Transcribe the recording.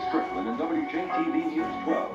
Strickland and WJTV News 12.